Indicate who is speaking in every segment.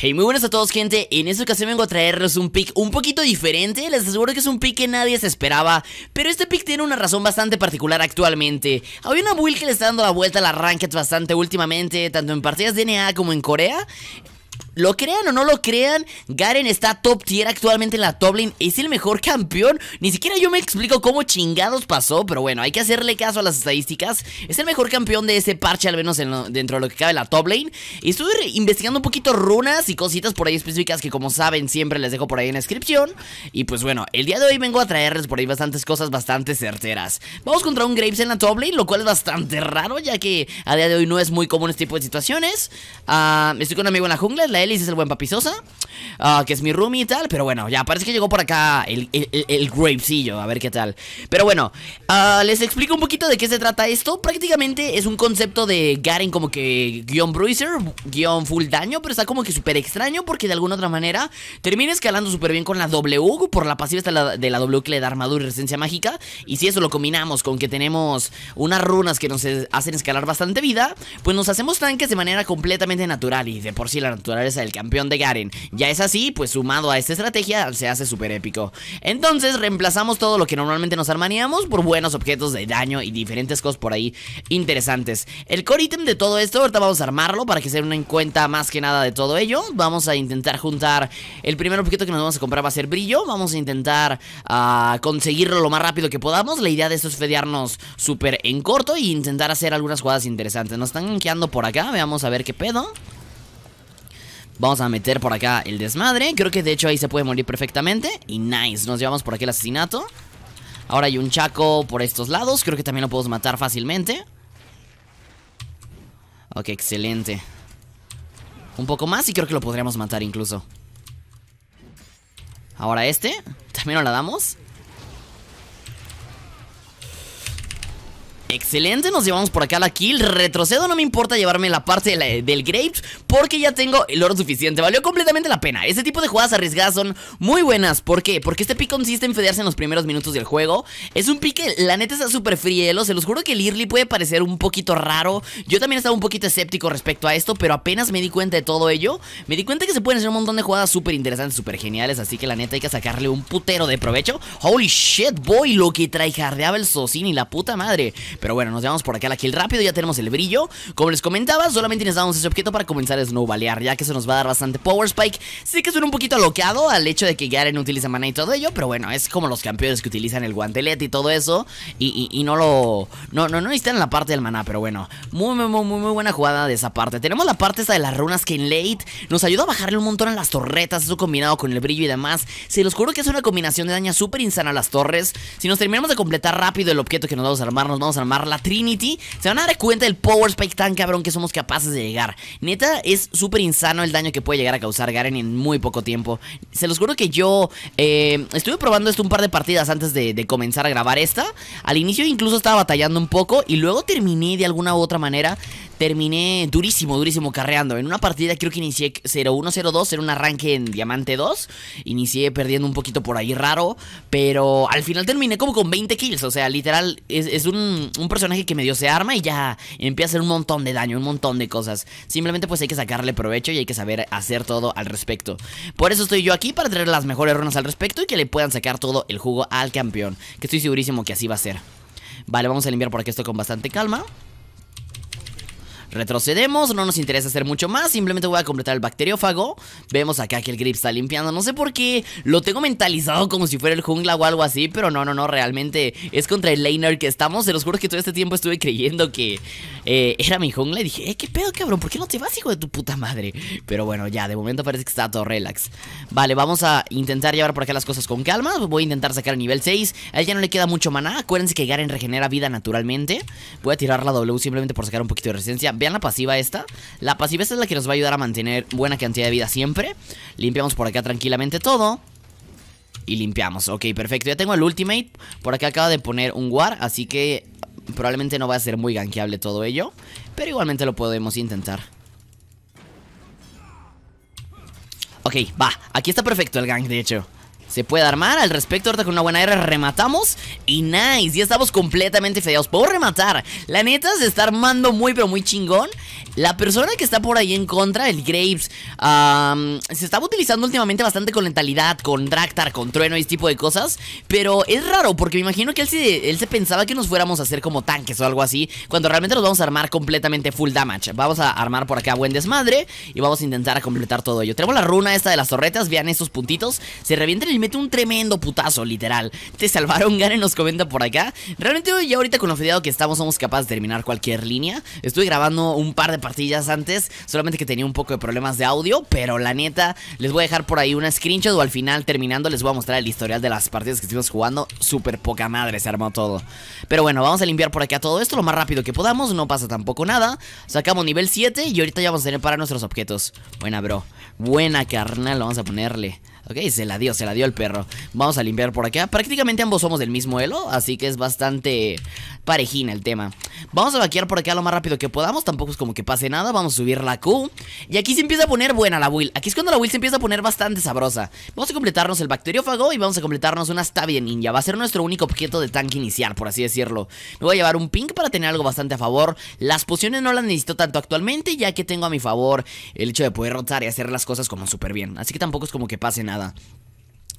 Speaker 1: Hey, muy buenas a todos gente, en esta ocasión vengo a traerles un pick un poquito diferente, les aseguro que es un pick que nadie se esperaba, pero este pick tiene una razón bastante particular actualmente. Hay una build que le está dando la vuelta a la ranked bastante últimamente, tanto en partidas de NA como en Corea, lo crean o no lo crean, Garen está top tier actualmente en la top lane, es el mejor campeón. Ni siquiera yo me explico cómo chingados pasó, pero bueno, hay que hacerle caso a las estadísticas. Es el mejor campeón de ese parche, al menos dentro de lo que cabe la top lane. Y estuve investigando un poquito runas y cositas por ahí específicas que como saben siempre les dejo por ahí en la descripción. Y pues bueno, el día de hoy vengo a traerles por ahí bastantes cosas bastante certeras. Vamos contra un Graves en la top lane, lo cual es bastante raro, ya que a día de hoy no es muy común este tipo de situaciones. Uh, estoy con un amigo en la jungla, la es el buen papizosa, uh, que es mi roomie y tal. Pero bueno, ya parece que llegó por acá el, el, Gravesillo, a ver qué tal. Pero bueno, uh, les explico un poquito de qué se trata esto. Prácticamente es un concepto de Garen como que guion bruiser, guion full daño, pero está como que súper extraño porque de alguna otra manera termina escalando súper bien con la W por la pasiva de la W que le da armadura y resistencia mágica. Y si eso lo combinamos con que tenemos unas runas que nos hacen escalar bastante vida, pues nos hacemos tanques de manera completamente natural. Y de por sí la naturaleza el campeón de Garen ya es así, pues sumado a esta estrategia se hace súper épico. Entonces reemplazamos todo lo que normalmente nos armaríamos por buenos objetos de daño y diferentes cosas por ahí interesantes. El core item de todo esto, ahorita vamos a armarlo para que se den en cuenta más que nada de todo ello. Vamos a intentar juntar, el primer objeto que nos vamos a comprar va a ser brillo, vamos a intentar uh, conseguirlo lo más rápido que podamos. La idea de esto es fedearnos súper en corto y intentar hacer algunas jugadas interesantes. Nos están quedando por acá, veamos a ver qué pedo. Vamos a meter por acá el desmadre. Creo que de hecho ahí se puede morir perfectamente. Y nice, nos llevamos por aquí el asesinato. Ahora hay un chaco por estos lados. Creo que también lo podemos matar fácilmente. Ok, excelente. Un poco más y creo que lo podríamos matar incluso. Ahora este. También nos la damos. Excelente, nos llevamos por acá la kill. Retrocedo, no me importa llevarme la parte del Grapes Porque ya tengo el oro suficiente. Valió completamente la pena. Este tipo de jugadas arriesgadas son muy buenas. ¿Por qué? Porque este pick consiste en fedearse en los primeros minutos del juego. Es un pick que la neta está súper frielo. Se los juro que el early puede parecer un poquito raro. Yo también estaba un poquito escéptico respecto a esto Pero apenas me di cuenta de todo ello. Me di cuenta que se pueden hacer un montón de jugadas súper interesantes, súper geniales Así que la neta hay que sacarle un putero de provecho. Holy shit, boy, lo que tryhardeaba el Socini, la puta madre pero bueno, nos llevamos por acá la kill rápido, ya tenemos el brillo. Como les comentaba, solamente necesitamos ese objeto para comenzar a snowballear Ya que eso nos va a dar bastante power spike. Sí que suena un poquito aloqueado al hecho de que Garen utiliza mana y todo ello Pero bueno, es como los campeones que utilizan el guantelete y todo eso Y, no lo... No, no, no necesitan la parte del maná, pero bueno muy, muy, muy, muy buena jugada de esa parte. Tenemos la parte esta de las runas que en late Nos ayuda a bajarle un montón a las torretas Eso combinado con el brillo y demás. Se los juro que es una combinación de daño súper insana a las torres. Si nos terminamos de completar rápido el objeto que nos vamos a armar Nos vamos a armar la Trinity, se van a dar cuenta del power spike tan cabrón que somos capaces de llegar. Neta, es súper insano el daño que puede llegar a causar Garen en muy poco tiempo. Se los juro que yo eh, estuve probando esto un par de partidas antes de, de, comenzar a grabar esta. Al inicio incluso estaba batallando un poco y luego terminé de alguna u otra manera terminé durísimo, durísimo carreando. En una partida creo que inicié 0-1-0-2, era un arranque en Diamante 2. Inicié perdiendo un poquito por ahí raro, pero al final terminé como con 20 kills. O sea, literal, es, un, un, personaje que medio se arma y ya empieza a hacer un montón de daño, un montón de cosas. Simplemente pues hay que sacarle provecho y hay que saber hacer todo al respecto. Por eso estoy yo aquí, para traer las mejores runas al respecto y que le puedan sacar todo el jugo al campeón. Que estoy segurísimo que así va a ser. Vale, vamos a limpiar por aquí esto con bastante calma. Retrocedemos, no nos interesa hacer mucho más Simplemente voy a completar el bacteriófago. Vemos acá que el grip está limpiando No sé por qué lo tengo mentalizado como si fuera el jungla o algo así Pero no, no, no, realmente es contra el laner que estamos. Se los juro que todo este tiempo estuve creyendo que eh, era mi jungla Y dije, eh, qué pedo cabrón, ¿por qué no te vas hijo de tu puta madre? Pero bueno, ya, de momento parece que está todo relax. Vale, vamos a intentar llevar por acá las cosas con calma Voy a intentar sacar el nivel 6 A él ya no le queda mucho maná Acuérdense que Garen regenera vida naturalmente. Voy a tirar la W simplemente por sacar un poquito de resistencia Vean la pasiva esta. La pasiva esta es la que nos va a ayudar a mantener buena cantidad de vida siempre. Limpiamos por acá tranquilamente todo. Y limpiamos, ok, perfecto. Ya tengo el ultimate. Por acá acaba de poner un war Así que probablemente no va a ser muy gankeable todo ello. Pero igualmente lo podemos intentar. Ok, va, aquí está perfecto el gank de hecho se puede armar al respecto, ahorita con una buena R rematamos Y nice, ya estamos completamente fedeados Puedo rematar, la neta se está armando muy pero muy chingón La persona que está por ahí en contra, el Graves, se estaba utilizando últimamente bastante con letalidad, con Draktar, con Trueno y ese tipo de cosas. Pero es raro porque me imagino que él se, él se pensaba que nos fuéramos a hacer como tanques o algo así. Cuando realmente nos vamos a armar completamente full damage. Vamos a armar por acá buen desmadre y vamos a intentar completar todo ello. Tenemos la runa esta de las torretas, vean esos puntitos. Se revientan mete un tremendo putazo, literal. Te salvaron, Garen nos comenta por acá. Realmente ya ahorita con lo que estamos somos capaces de terminar cualquier línea. Estuve grabando un par de partidas antes, solamente que tenía un poco de problemas de audio, pero la neta, les voy a dejar por ahí una screenshot o al final terminando les voy a mostrar el historial de las partidas que estuvimos jugando. Súper poca madre, se armó todo. Pero bueno, vamos a limpiar por acá todo esto lo más rápido que podamos, no pasa tampoco nada. Sacamos nivel 7 y ahorita ya vamos a tener para nuestros objetos. Buena, bro. Buena, carnal, vamos a ponerle. Ok, se la dio, se la dio el perro. Vamos a limpiar por acá. Prácticamente ambos somos del mismo elo Así que es bastante parejina el tema. Vamos a vaquear por acá lo más rápido que podamos Tampoco es como que pase nada Vamos a subir la Q. Y aquí se empieza a poner buena la build Aquí es cuando la build se empieza a poner bastante sabrosa. Vamos a completarnos el bacteriófago Y vamos a completarnos una Stabia Ninja. Va a ser nuestro único objeto de tanque inicial, por así decirlo. Me voy a llevar un pink para tener algo bastante a favor. Las pociones no las necesito tanto actualmente Ya que tengo a mi favor el hecho de poder rotar y hacer las cosas como súper bien. Así que tampoco es como que pase nada 是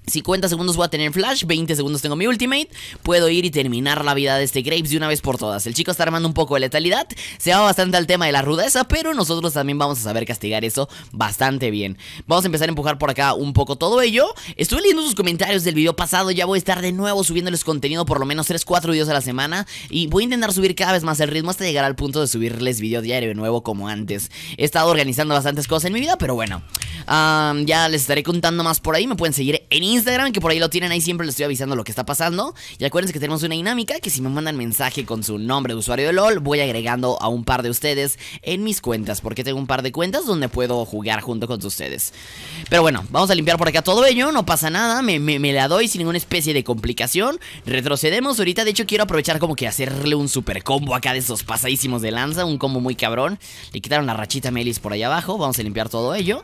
Speaker 1: 50 segundos voy a tener flash, 20 segundos tengo mi ultimate Puedo ir y terminar la vida de este Graves de una vez por todas. El chico está armando un poco de letalidad Se va bastante al tema de la rudeza Pero nosotros también vamos a saber castigar eso bastante bien. Vamos a empezar a empujar por acá un poco todo ello. Estuve leyendo sus comentarios del video pasado Ya voy a estar de nuevo subiéndoles contenido Por lo menos 3-4 videos a la semana Y voy a intentar subir cada vez más el ritmo Hasta llegar al punto de subirles video diario de nuevo como antes. He estado organizando bastantes cosas en mi vida Pero bueno Ya les estaré contando más por ahí Me pueden seguir en Instagram Instagram, que por ahí lo tienen, ahí siempre les estoy avisando lo que está pasando. Y acuérdense que tenemos una dinámica que si me mandan mensaje con su nombre de usuario de LOL, voy agregando a un par de ustedes en mis cuentas, porque tengo un par de cuentas donde puedo jugar junto con ustedes. Pero bueno, vamos a limpiar por acá todo ello, no pasa nada, me, la doy sin ninguna especie de complicación. Retrocedemos, ahorita de hecho quiero aprovechar como que hacerle un super combo acá de esos pasadísimos de lanza, un combo muy cabrón. Le quitaron la rachita Melis por allá abajo, vamos a limpiar todo ello.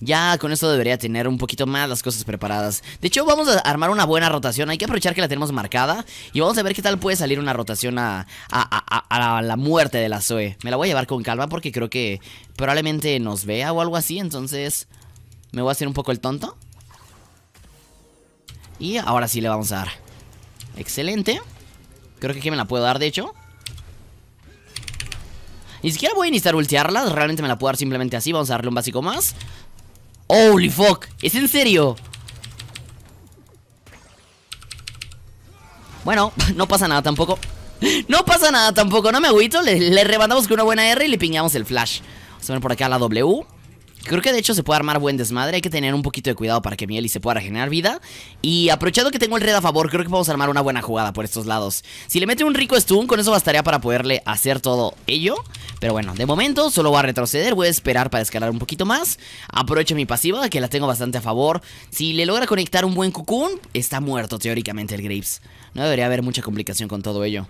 Speaker 1: Ya con esto debería tener un poquito más las cosas preparadas. De hecho, vamos a armar una buena rotación. Hay que aprovechar que la tenemos marcada. Y vamos a ver qué tal puede salir una rotación a, la muerte de la Zoe. Me la voy a llevar con calma porque creo que probablemente nos vea o algo así. Entonces, me voy a hacer un poco el tonto. Y ahora sí le vamos a dar. Excelente. Creo que aquí me la puedo dar, de hecho. Ni siquiera voy a necesitar ultearla, realmente me la puedo dar simplemente así Vamos a darle un básico más Holy fuck, ¿es en serio? Bueno, no pasa nada tampoco. No pasa nada tampoco, no me agüito. Le, le con una buena R y le piñamos el flash. Vamos a ver por acá la W Creo que de hecho se puede armar buen desmadre Hay que tener un poquito de cuidado para que Mieli se pueda regenerar vida. Y aprovechando que tengo el red a favor Creo que podemos armar una buena jugada por estos lados. Si le mete un rico stun, con eso bastaría para poderle hacer todo ello. Pero bueno, de momento solo voy a retroceder Voy a esperar para escalar un poquito más. Aprovecho mi pasiva, que la tengo bastante a favor. Si le logra conectar un buen cocoon Está muerto teóricamente el Graves No debería haber mucha complicación con todo ello.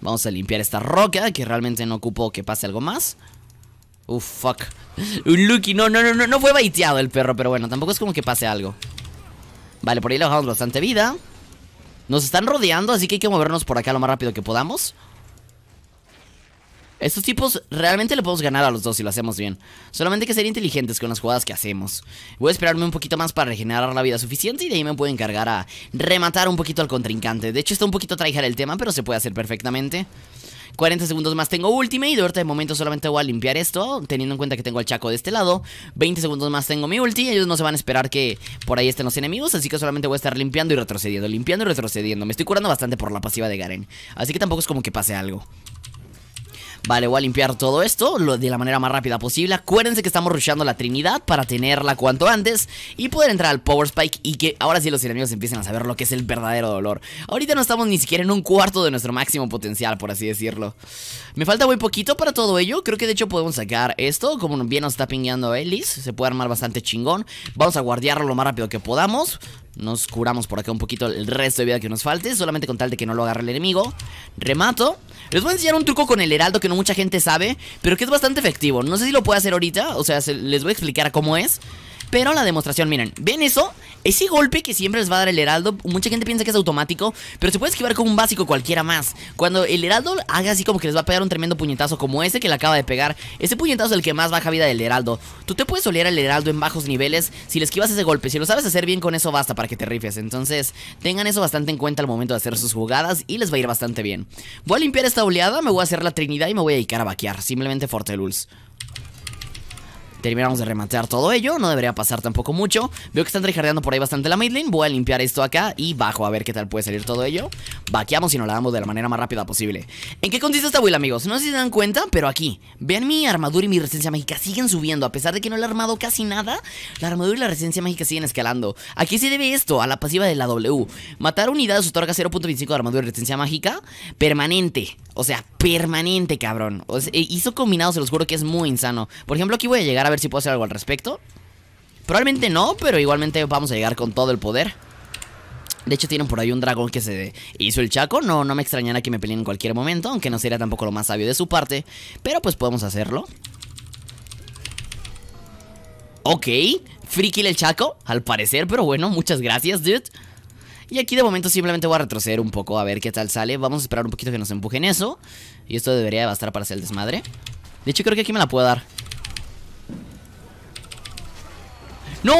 Speaker 1: Vamos a limpiar esta roca Que realmente no ocupo que pase algo más Uf, fuck. Un Lucky. No, no, no, no, no fue baiteado el perro, pero bueno, tampoco es como que pase algo. Vale, por ahí le bajamos bastante vida. Nos están rodeando, así que hay que movernos por acá lo más rápido que podamos. Estos tipos realmente le podemos ganar a los dos si lo hacemos bien. Solamente hay que ser inteligentes con las jugadas que hacemos. Voy a esperarme un poquito más para regenerar la vida suficiente y de ahí me puedo encargar a rematar un poquito al contrincante. De hecho está un poquito tryhard el tema, pero se puede hacer perfectamente. 40 segundos más tengo ultimate y ahorita de momento solamente voy a limpiar esto Teniendo en cuenta que tengo al Chaco de este lado 20 segundos más tengo mi ulti Ellos no se van a esperar que por ahí estén los enemigos Así que solamente voy a estar limpiando y retrocediendo Limpiando y retrocediendo Me estoy curando bastante por la pasiva de Garen Así que tampoco es como que pase algo Vale, voy a limpiar todo esto de la manera más rápida posible. Acuérdense que estamos rushando la Trinidad para tenerla cuanto antes Y poder entrar al Power Spike y que ahora sí los enemigos empiecen a saber lo que es el verdadero dolor. Ahorita no estamos ni siquiera en un cuarto de nuestro máximo potencial, por así decirlo. Me falta muy poquito para todo ello. Creo que de hecho podemos sacar esto Como bien nos está pingueando Ellis Se puede armar bastante chingón. Vamos a guardiarlo lo más rápido que podamos. Nos curamos por acá un poquito el resto de vida que nos falte Solamente con tal de que no lo agarre el enemigo. Remato Les voy a enseñar un truco con el heraldo que no mucha gente sabe Pero que es bastante efectivo. No sé si lo puedo hacer ahorita O sea, les voy a explicar cómo es Pero la demostración, miren, ¿ven eso? Ese golpe que siempre les va a dar el heraldo, mucha gente piensa que es automático, pero se puede esquivar con un básico cualquiera más. Cuando el heraldo haga así como que les va a pegar un tremendo puñetazo como ese que le acaba de pegar, ese puñetazo es el que más baja vida del heraldo. Tú te puedes olear el heraldo en bajos niveles si le esquivas ese golpe. Si lo sabes hacer bien con eso basta para que te rifes. Entonces, tengan eso bastante en cuenta al momento de hacer sus jugadas y les va a ir bastante bien. Voy a limpiar esta oleada, me voy a hacer la trinidad y me voy a dedicar a vaquear. Simplemente Fortelulz. Terminamos de rematear todo ello, no debería pasar tampoco mucho. Veo que están trijardeando por ahí bastante la midlane Voy a limpiar esto acá y bajo a ver qué tal puede salir todo ello. Vaqueamos y nos la damos de la manera más rápida posible. ¿En qué consiste esta build amigos? No sé si se dan cuenta, pero aquí. Vean mi armadura y mi resistencia mágica siguen subiendo. A pesar de que no le he armado casi nada La armadura y la resistencia mágica siguen escalando. Aquí se debe esto, a la pasiva de la W. Matar unidades otorga 0.25 de armadura y resistencia mágica Permanente. O sea, permanente, cabrón. hizo combinados, se los juro que es muy insano. Por ejemplo, aquí voy a llegar a ver si puedo hacer algo al respecto. Probablemente no, pero igualmente vamos a llegar con todo el poder. De hecho, tienen por ahí un dragón que se hizo el chaco. No, no me extrañará que me peleen en cualquier momento, aunque no sería tampoco lo más sabio de su parte. Pero pues podemos hacerlo. Ok, free kill el chaco, al parecer, pero bueno, muchas gracias, dude. Y aquí de momento simplemente voy a retroceder un poco a ver qué tal sale. Vamos a esperar un poquito que nos empujen eso. Y esto debería bastar para hacer el desmadre. De hecho creo que aquí me la puedo dar. ¡No!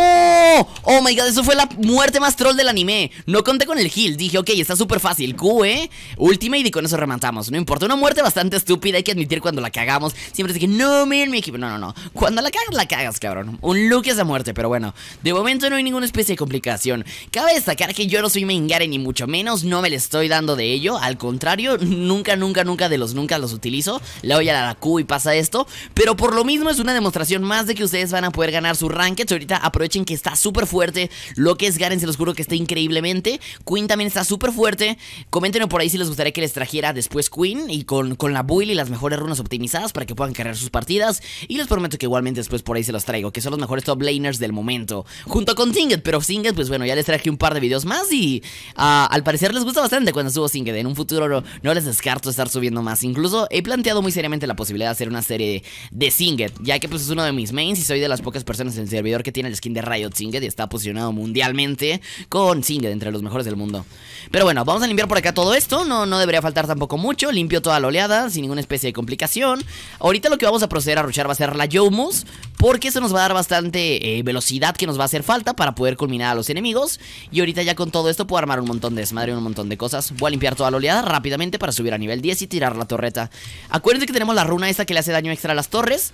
Speaker 1: Oh my god, eso fue la muerte más troll del anime. No conté con el heal, dije, ok, está súper fácil. Q, eh, ultimate y con eso rematamos. No importa, una muerte bastante estúpida Hay que admitir cuando la cagamos. Siempre dije, no, man, mi equipo No, no, no, cuando la cagas, la cagas, cabrón. Un look es a muerte, pero bueno. De momento no hay ninguna especie de complicación. Cabe destacar que yo no soy main Garen Ni mucho menos, no me le estoy dando de ello. Al contrario, nunca, nunca, nunca de los nunca los utilizo. Le doy a la Q y pasa esto. Pero por lo mismo es una demostración más de que ustedes van a poder ganar su ranked Ahorita aprovechen que está súper fuerte. Lo que es Garen, se los juro que está increíblemente. Queen también está súper fuerte. Coméntenme por ahí si les gustaría que les trajera después Queen y con, con la build y las mejores runas optimizadas para que puedan cargar sus partidas. Y les prometo que igualmente después por ahí se los traigo, que son los mejores top laners del momento. Junto con Singed, pero Singed, pues bueno, ya les traje un par de videos más y ah, al parecer les gusta bastante cuando subo Singed. En un futuro no, les descarto estar subiendo más. Incluso he planteado muy seriamente la posibilidad de hacer una serie de, Singed, ya que pues es uno de mis mains y soy de las pocas personas en el servidor que tiene el skin de Rayo Singed y está posicionado mundialmente con Singed entre los mejores del mundo. Pero bueno, vamos a limpiar por acá todo esto, no, no debería faltar tampoco mucho, limpio toda la oleada sin ninguna especie de complicación. Ahorita lo que vamos a proceder a ruchar va a ser la Yomus, porque eso nos va a dar bastante eh, velocidad que nos va a hacer falta para poder culminar a los enemigos. Y ahorita ya con todo esto puedo armar un montón de desmadre, un montón de cosas. Voy a limpiar toda la oleada rápidamente para subir a nivel 10 y tirar la torreta. Acuérdense que tenemos la runa esta que le hace daño extra a las torres.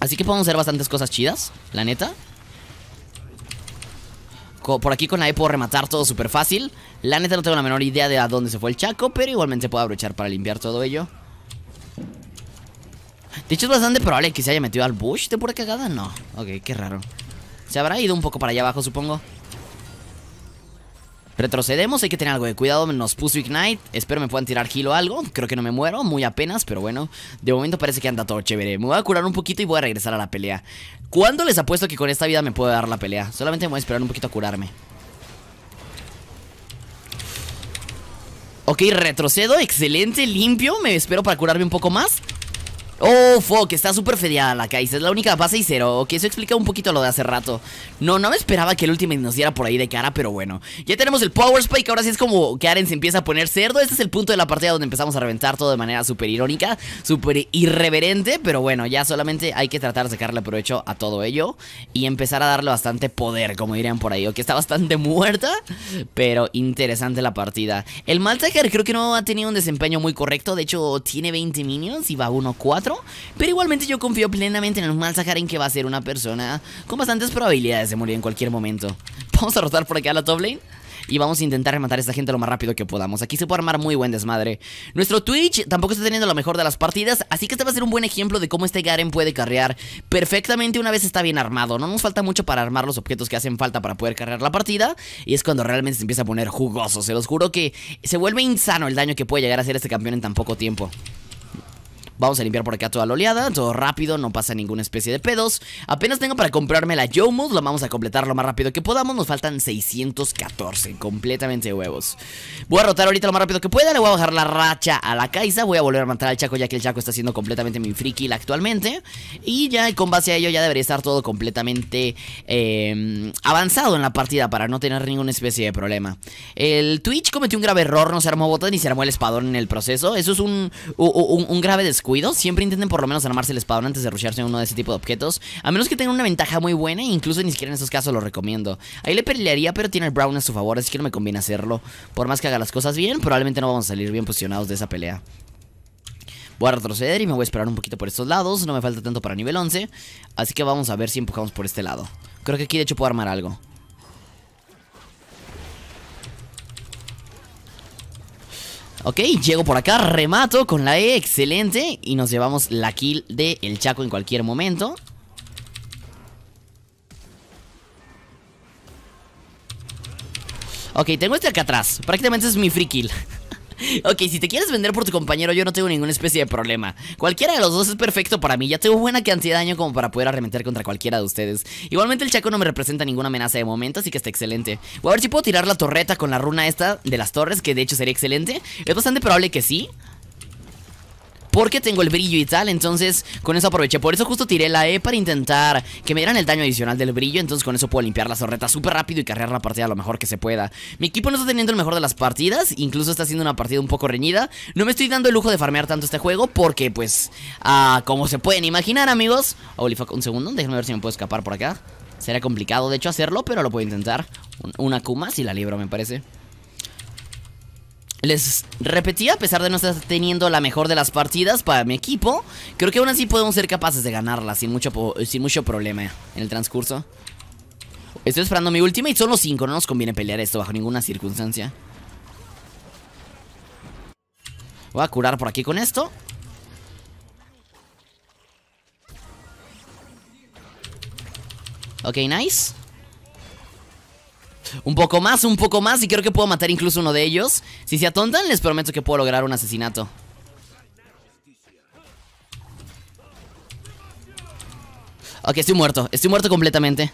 Speaker 1: Así que podemos hacer bastantes cosas chidas, la neta. Por aquí con la E puedo rematar todo súper fácil. La neta no tengo la menor idea de a dónde se fue el Chaco Pero igualmente puedo aprovechar para limpiar todo ello. De hecho es bastante probable que se haya metido al bush de pura cagada No, ok, qué raro. Se habrá ido un poco para allá abajo supongo Retrocedemos, hay que tener algo de cuidado, nos puso Ignite Espero me puedan tirar heal o algo, creo que no me muero, muy apenas Pero bueno, de momento parece que anda todo chévere. Me voy a curar un poquito y voy a regresar a la pelea. ¿Cuándo les apuesto que con esta vida me puedo dar la pelea? Solamente me voy a esperar un poquito a curarme. Ok, retrocedo, excelente, limpio Me espero para curarme un poco más Oh, fuck, está súper fedeada la Kai'Sa Es la única base y cero, que eso explica un poquito lo de hace rato. No, no me esperaba que el último nos diera por ahí de cara, pero bueno. Ya tenemos el Power Spike, ahora sí es como que Aren se empieza a poner cerdo Este es el punto de la partida donde empezamos a reventar todo de manera súper irónica Súper irreverente, pero bueno, ya solamente hay que tratar de sacarle provecho a todo ello Y empezar a darle bastante poder, como dirían por ahí Que está bastante muerta, pero interesante la partida. El Maltaker creo que no ha tenido un desempeño muy correcto De hecho, tiene 20 minions y va 1-4 pero igualmente yo confío plenamente en el mal en que va a ser una persona con bastantes probabilidades de morir en cualquier momento. Vamos a rotar por acá a la top lane. Y vamos a intentar rematar a esta gente lo más rápido que podamos Aquí se puede armar muy buen desmadre Nuestro Twitch tampoco está teniendo lo mejor de las partidas Así que este va a ser un buen ejemplo de cómo este Garen puede carrear Perfectamente una vez está bien armado No nos falta mucho para armar los objetos que hacen falta para poder carrear la partida Y es cuando realmente se empieza a poner jugoso Se los juro que se vuelve insano el daño que puede llegar a hacer este campeón en tan poco tiempo Vamos a limpiar por acá toda la oleada, todo rápido, no pasa ninguna especie de pedos. Apenas tengo para comprarme la Yomud, lo vamos a completar lo más rápido que podamos. Nos faltan 614, completamente huevos. Voy a rotar ahorita lo más rápido que pueda, le voy a bajar la racha a la Kaisa. Voy a volver a matar al Chaco ya que el Chaco está siendo completamente mi free kill actualmente. Y ya con base a ello ya debería estar todo completamente eh, avanzado en la partida para no tener ninguna especie de problema. El Twitch cometió un grave error, no se armó botón y se armó el espadón en el proceso. Eso es un, un, un grave Siempre intenten por lo menos armarse el espadón antes de rushearse uno de ese tipo de objetos. A menos que tengan una ventaja muy buena, incluso ni siquiera en esos casos lo recomiendo. Ahí le pelearía, pero tiene el Brown a su favor, así que no me conviene hacerlo. Por más que haga las cosas bien, probablemente no vamos a salir bien posicionados de esa pelea. Voy a retroceder y me voy a esperar un poquito por estos lados. No me falta tanto para nivel 11. Así que vamos a ver si empujamos por este lado. Creo que aquí de hecho puedo armar algo. Ok, llego por acá, remato con la E, excelente. Y nos llevamos la kill de El Chaco en cualquier momento. Ok, tengo este acá atrás. Prácticamente es mi free kill Ok, si te quieres vender por tu compañero, yo no tengo ninguna especie de problema. Cualquiera de los dos es perfecto para mí. Ya tengo buena cantidad de daño como para poder arremeter contra cualquiera de ustedes. Igualmente, el Chaco no me representa ninguna amenaza de momento, así que está excelente. Voy a ver si puedo tirar la torreta con la runa esta de las torres, que de hecho sería excelente. Es bastante probable que sí. Porque tengo el brillo y tal, entonces con eso aproveché. Por eso justo tiré la E para intentar que me dieran el daño adicional del brillo Entonces con eso puedo limpiar la zorreta súper rápido y cargar la partida lo mejor que se pueda. Mi equipo no está teniendo el mejor de las partidas Incluso está haciendo una partida un poco reñida. No me estoy dando el lujo de farmear tanto este juego Porque pues, ah, como se pueden imaginar amigos. Holy fuck, un segundo, déjenme ver si me puedo escapar por acá. Será complicado de hecho hacerlo, pero lo puedo intentar. Una Kuma si la libro me parece les repetí, a pesar de no estar teniendo la mejor de las partidas para mi equipo, creo que aún así podemos ser capaces de ganarla sin mucho, sin mucho problema en el transcurso. Estoy esperando mi última y son los 5, no nos conviene pelear esto bajo ninguna circunstancia. Voy a curar por aquí con esto. Ok, nice. Un poco más, un poco más Y creo que puedo matar incluso uno de ellos. Si se atontan, les prometo que puedo lograr un asesinato. Ok, estoy muerto, estoy muerto completamente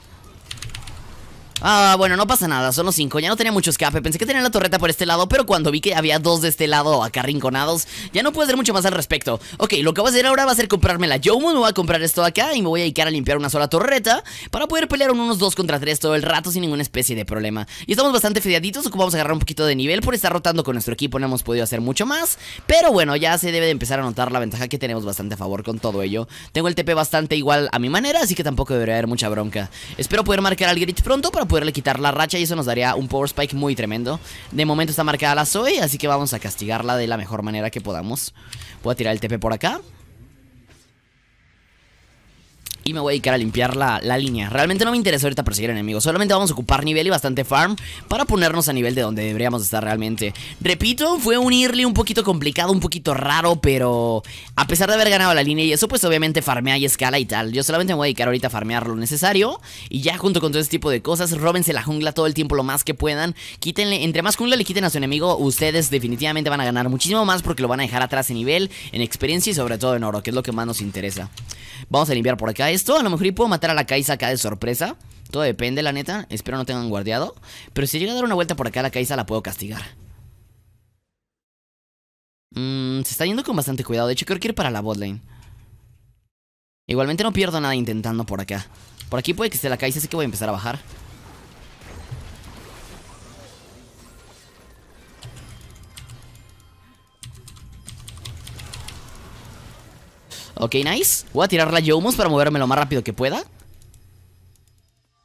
Speaker 1: Ah, bueno, no pasa nada, son los cinco Ya no tenía mucho escape, pensé que tenía la torreta por este lado Pero cuando vi que había dos de este lado acá rinconados Ya no puedo hacer mucho más al respecto. Ok, lo que voy a hacer ahora va a ser comprarme la Yomo Me voy a comprar esto acá y me voy a dedicar a limpiar una sola torreta Para poder pelear unos dos contra tres todo el rato sin ninguna especie de problema. Y estamos bastante fediaditos, ocupamos agarrar un poquito de nivel Por estar rotando con nuestro equipo no hemos podido hacer mucho más Pero bueno, ya se debe de empezar a notar la ventaja que tenemos bastante a favor con todo ello. Tengo el TP bastante igual a mi manera, así que tampoco debería haber mucha bronca. Espero poder marcar al Grit pronto para poderle quitar la racha y eso nos daría un power spike muy tremendo. De momento está marcada la Zoe, así que vamos a castigarla de la mejor manera que podamos. Voy a tirar el TP por acá. Y me voy a dedicar a limpiar la, línea. Realmente no me interesa ahorita perseguir enemigos Solamente vamos a ocupar nivel y bastante farm Para ponernos a nivel de donde deberíamos estar realmente. Repito, fue un early un poquito complicado Un poquito raro, pero A pesar de haber ganado la línea y eso Pues obviamente farmea y escala y tal. Yo solamente me voy a dedicar ahorita a farmear lo necesario Y ya junto con todo ese tipo de cosas Róbense la jungla todo el tiempo lo más que puedan. Quítenle, entre más jungla le quiten a su enemigo Ustedes definitivamente van a ganar muchísimo más Porque lo van a dejar atrás en nivel, en experiencia Y sobre todo en oro, que es lo que más nos interesa. Vamos a limpiar por acá esto. A lo mejor y puedo matar a la Kaisa acá de sorpresa. Todo depende, la neta. Espero no tengan guardiado. Pero si llega a dar una vuelta por acá, la Kaisa la puedo castigar. Mmm, se está yendo con bastante cuidado. De hecho, creo que ir para la botlane. Igualmente no pierdo nada intentando por acá. Por aquí puede que esté la Kaisa, así que voy a empezar a bajar. Ok, nice. Voy a tirar la Yomos para moverme lo más rápido que pueda.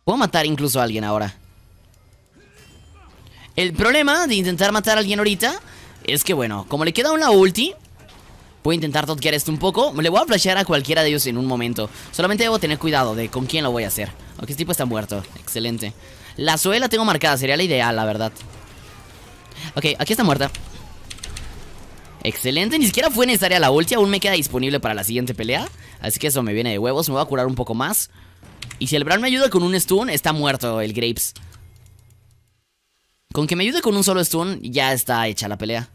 Speaker 1: Puedo matar incluso a alguien ahora. El problema de intentar matar a alguien ahorita es que, bueno, como le queda una ulti, voy a intentar totkear esto un poco. Le voy a flashear a cualquiera de ellos en un momento. Solamente debo tener cuidado de con quién lo voy a hacer. Ok, este tipo está muerto. Excelente. La Zoe la tengo marcada, sería la ideal, la verdad. Ok, aquí está muerta. Excelente, ni siquiera fue necesaria la ulti Aún me queda disponible para la siguiente pelea. Así que eso me viene de huevos, me voy a curar un poco más. Y si el Bran me ayuda con un stun Está muerto el Grapes. Con que me ayude con un solo stun Ya está hecha la pelea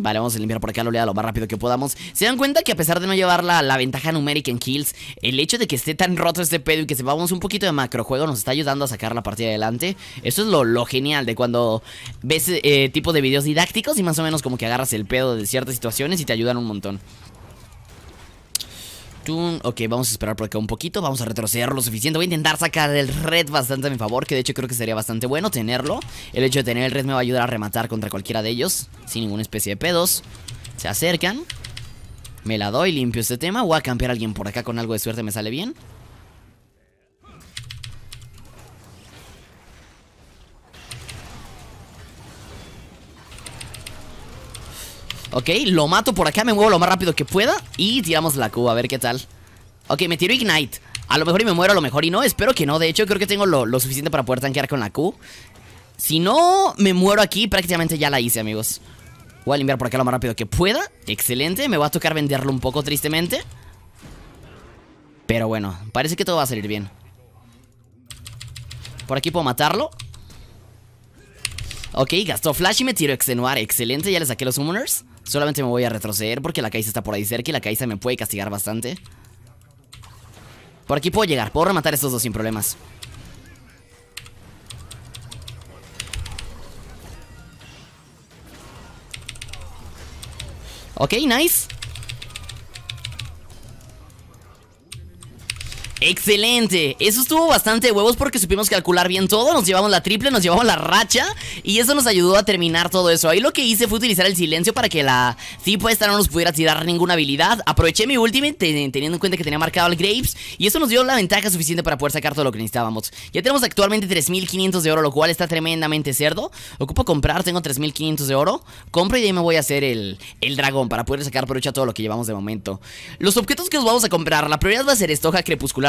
Speaker 1: Vale, vamos a limpiar por acá la oleada lo más rápido que podamos. ¿Se dan cuenta que a pesar de no llevar la, la, ventaja numérica en kills, el hecho de que esté tan roto este pedo y que sepamos un poquito de macrojuego nos está ayudando a sacar la partida adelante? Eso es lo, lo genial de cuando ves eh, tipo de videos didácticos y más o menos como que agarras el pedo de ciertas situaciones y te ayudan un montón. Ok, vamos a esperar por acá un poquito. Vamos a retroceder lo suficiente. Voy a intentar sacar el red bastante a mi favor Que de hecho creo que sería bastante bueno tenerlo. El hecho de tener el red me va a ayudar a rematar contra cualquiera de ellos Sin ninguna especie de pedos. Se acercan. Me la doy, limpio este tema. Voy a campear a alguien por acá con algo de suerte me sale bien Ok, lo mato por acá, me muevo lo más rápido que pueda Y tiramos la Q, a ver qué tal. Ok, me tiro Ignite. A lo mejor y me muero, a lo mejor y no, espero que no. De hecho, creo que tengo lo, lo suficiente para poder tanquear con la Q. Si no me muero aquí, prácticamente ya la hice, amigos. Voy a limpiar por acá lo más rápido que pueda. Excelente, me va a tocar venderlo un poco tristemente. Pero bueno, parece que todo va a salir bien. Por aquí puedo matarlo. Ok, gastó flash y me tiro extenuar. Excelente, ya le saqué los summoners Solamente me voy a retroceder porque la Kaisa está por ahí cerca y la Kaisa me puede castigar bastante. Por aquí puedo llegar, puedo rematar estos dos sin problemas. Ok, nice. Excelente, eso estuvo bastante de huevos porque supimos calcular bien todo. Nos llevamos la triple, nos llevamos la racha Y eso nos ayudó a terminar todo eso. Ahí lo que hice fue utilizar el silencio para que la tipo esta no nos pudiera tirar ninguna habilidad. Aproveché mi ultimate teniendo en cuenta que tenía marcado el Graves Y eso nos dio la ventaja suficiente para poder sacar todo lo que necesitábamos. Ya tenemos actualmente 3500 de oro, lo cual está tremendamente cerdo. Ocupo comprar, tengo 3500 de oro. Compro y de ahí me voy a hacer el, el dragón para poder sacar provecho a todo lo que llevamos de momento. Los objetos que os vamos a comprar, la prioridad va a ser esta hoja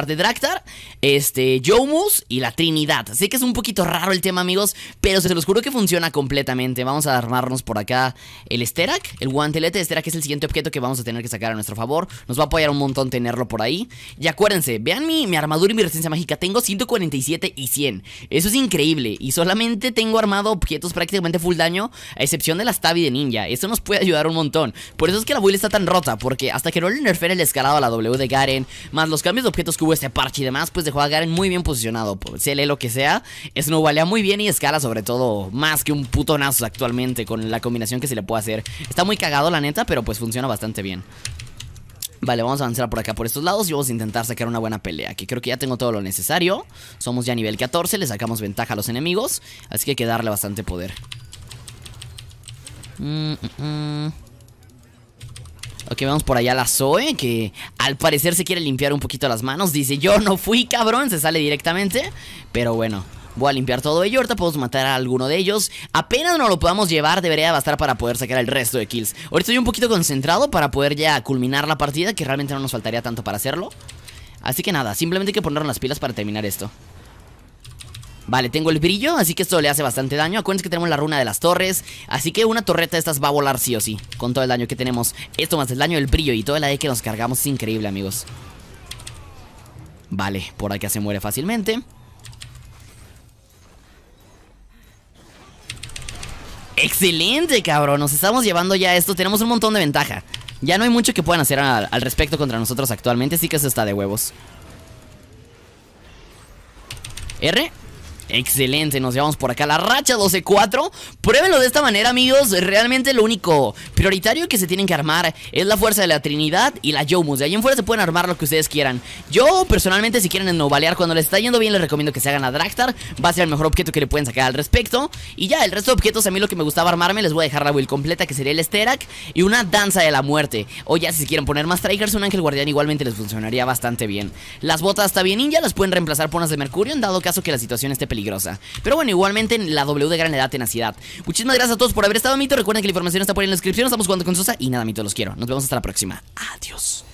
Speaker 1: de Draktar, este, Jomus y la Trinidad. Sé que es un poquito raro el tema, amigos, pero se los juro que funciona completamente. Vamos a armarnos por acá el Sterak, el guantelete de Sterak es el siguiente objeto que vamos a tener que sacar a nuestro favor. Nos va a apoyar un montón tenerlo por ahí. Y acuérdense, vean mi, mi armadura y mi resistencia mágica. Tengo 147 y 100. Eso es increíble. Y solamente tengo armado objetos prácticamente full daño, a excepción de la Stabi de Ninja. Eso nos puede ayudar un montón. Por eso es que la build está tan rota, porque hasta que no le nerfere el escalado a la W de Garen, más los cambios de objetos que este parche y demás, pues dejó a Garen muy bien posicionado. Se lee lo que sea, valía muy bien y escala sobre todo más que un puto Nasus actualmente con la combinación que se le puede hacer. Está muy cagado la neta, pero pues funciona bastante bien. Vale, vamos a avanzar por acá por estos lados y vamos a intentar sacar una buena pelea Que creo que ya tengo todo lo necesario Somos ya nivel 14, le sacamos ventaja a los enemigos Así que hay que darle bastante poder mm, mm, mm. Ok, vamos por allá a la Zoe, que al parecer se quiere limpiar un poquito las manos. Dice, yo no fui, cabrón, se sale directamente. Pero bueno, voy a limpiar todo ello. Ahorita podemos matar a alguno de ellos. Apenas no lo podamos llevar, debería bastar para poder sacar el resto de kills. Ahorita estoy un poquito concentrado para poder ya culminar la partida, que realmente no nos faltaría tanto para hacerlo. Así que nada, simplemente hay que ponernos las pilas para terminar esto. Vale, tengo el brillo, así que esto le hace bastante daño. Acuérdense que tenemos la runa de las torres Así que una torreta de estas va a volar sí o sí Con todo el daño que tenemos. Esto más el daño del brillo y todo el AD que nos cargamos es increíble, amigos. Vale, por acá se muere fácilmente. ¡Excelente, cabrón! Nos estamos llevando ya esto Tenemos un montón de ventaja. Ya no hay mucho que puedan hacer al, al respecto contra nosotros actualmente Así que eso está de huevos. R Excelente, nos llevamos por acá la racha 12-4 Pruébenlo de esta manera amigos. Realmente lo único prioritario que se tienen que armar Es la fuerza de la Trinidad y la Yomus. De ahí en fuera se pueden armar lo que ustedes quieran. Yo personalmente si quieren ennovalear cuando les está yendo bien Les recomiendo que se hagan la Dragstar Va a ser el mejor objeto que le pueden sacar al respecto. Y ya, el resto de objetos a mí lo que me gustaba armarme Les voy a dejar la build completa que sería el Sterak Y una Danza de la Muerte. O ya si quieren poner más Strikers Un Ángel Guardián igualmente les funcionaría bastante bien. Las botas está bien ninja Las pueden reemplazar por unas de Mercurio En dado caso que la situación esté pero bueno, igualmente en la W de gran edad tenacidad. Muchísimas gracias a todos por haber estado, Mito. Recuerden que la información está por ahí en la descripción. Estamos jugando con Sosa y nada, Mito, los quiero. Nos vemos hasta la próxima. Adiós.